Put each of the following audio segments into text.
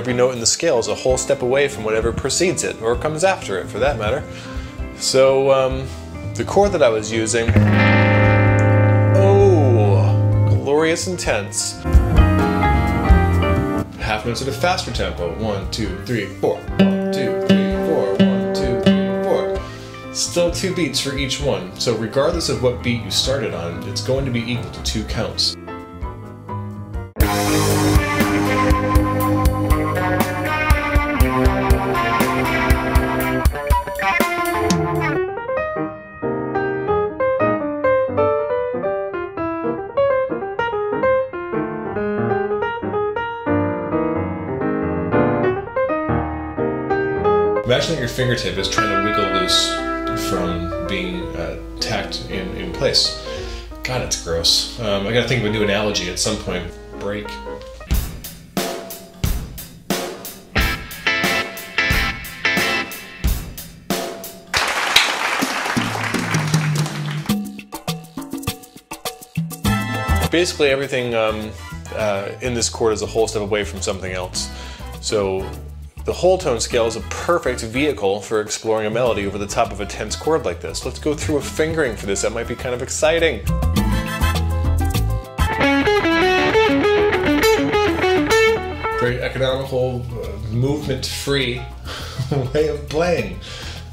every note in the scale is a whole step away from whatever precedes it, or comes after it for that matter. So, um, the chord that I was using, oh, glorious intense. Half notes at a faster tempo. One, two, three, four. One, two, three, four. One, two, three, four. Still two beats for each one, so regardless of what beat you started on, it's going to be equal to two counts. Imagine that your fingertip is trying to wiggle loose from being uh, tacked in, in place. God, it's gross. Um, I gotta think of a new analogy at some point. Break. Basically, everything um, uh, in this chord is a whole step away from something else. So the whole tone scale is a perfect vehicle for exploring a melody over the top of a tense chord like this. Let's go through a fingering for this, that might be kind of exciting. Very economical, uh, movement-free way of playing.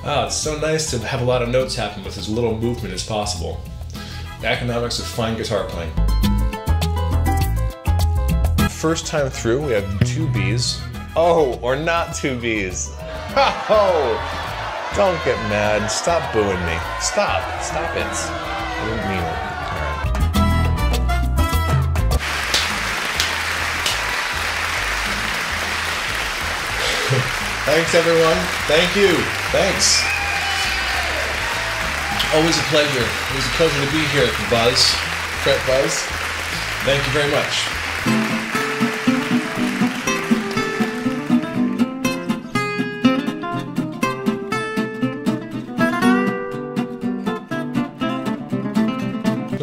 Oh, it's so nice to have a lot of notes happen with as little movement as possible. The economics of fine guitar playing. First time through, we have two Bs, Oh, or not two B's. Oh, don't get mad. Stop booing me. Stop. Stop it. I didn't mean it. Thanks, everyone. Thank you. Thanks. Always a pleasure. It was a pleasure to be here at the Buzz, Fret Buzz. Thank you very much.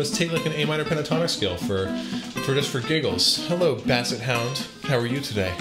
Let's take like an A minor pentatonic scale for, for just for giggles. Hello, Basset Hound. How are you today?